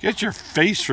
Get your face.